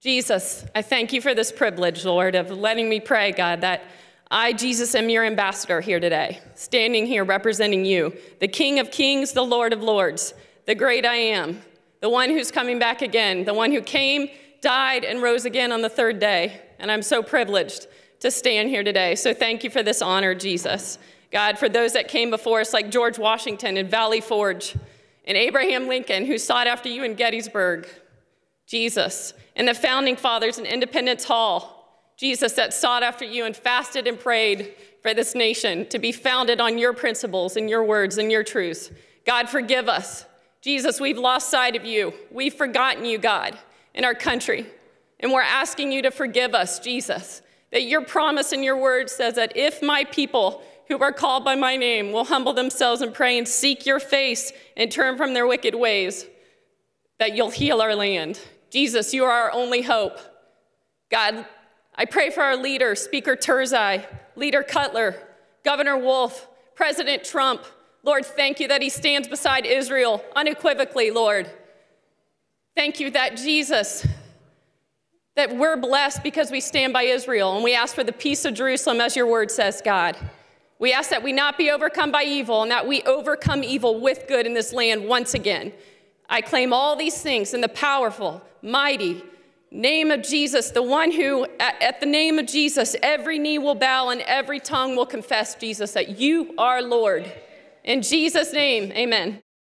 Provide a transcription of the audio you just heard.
Jesus, I thank you for this privilege, Lord, of letting me pray, God, that I, Jesus, am your ambassador here today, standing here representing you, the King of kings, the Lord of lords, the great I am, the one who's coming back again, the one who came, died, and rose again on the third day. And I'm so privileged to stand here today. So thank you for this honor, Jesus. God, for those that came before us, like George Washington and Valley Forge, and Abraham Lincoln, who sought after you in Gettysburg, Jesus, and the founding fathers in Independence Hall, Jesus, that sought after you and fasted and prayed for this nation to be founded on your principles and your words and your truths. God, forgive us. Jesus, we've lost sight of you. We've forgotten you, God, in our country. And we're asking you to forgive us, Jesus, that your promise and your word says that if my people who are called by my name will humble themselves and pray and seek your face and turn from their wicked ways, that you'll heal our land. Jesus, you are our only hope. God, I pray for our leader, Speaker Turzai, Leader Cutler, Governor Wolf, President Trump. Lord, thank you that he stands beside Israel unequivocally, Lord. Thank you that Jesus, that we're blessed because we stand by Israel and we ask for the peace of Jerusalem as your word says, God. We ask that we not be overcome by evil and that we overcome evil with good in this land once again. I claim all these things in the powerful, mighty name of Jesus, the one who, at, at, the name of Jesus, every knee will bow and every tongue will confess, Jesus, that you are Lord. In Jesus' name, amen.